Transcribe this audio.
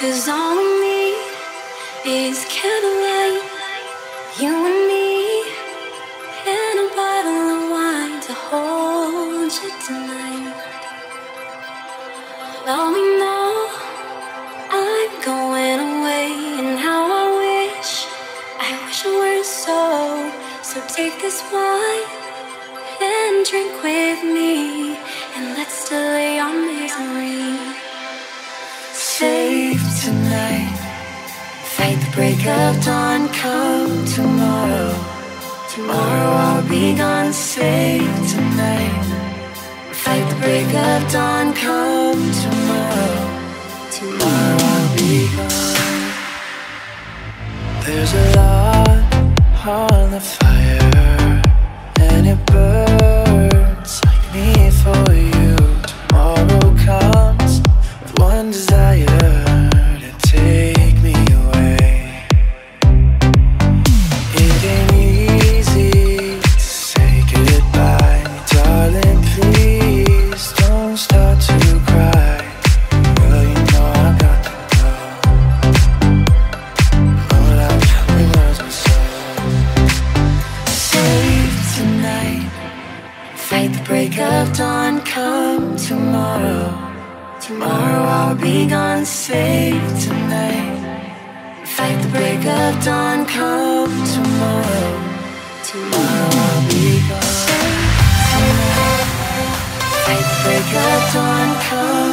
Cause all we need is candlelight. You and me, and a bottle of wine to hold you tonight. Well, we know I'm going away, and how I wish, I wish it weren't so. So take this wine and drink with me, and let's delay our misery. Break of dawn. Come tomorrow, tomorrow I'll be gone. Save tonight, fight the break of dawn. Come tomorrow, Fight the break of dawn. Come tomorrow. Tomorrow I'll be gone. Save tonight. Fight the break of dawn. Come tomorrow. Tomorrow I'll be gone. Tonight. Fight the break of dawn. Come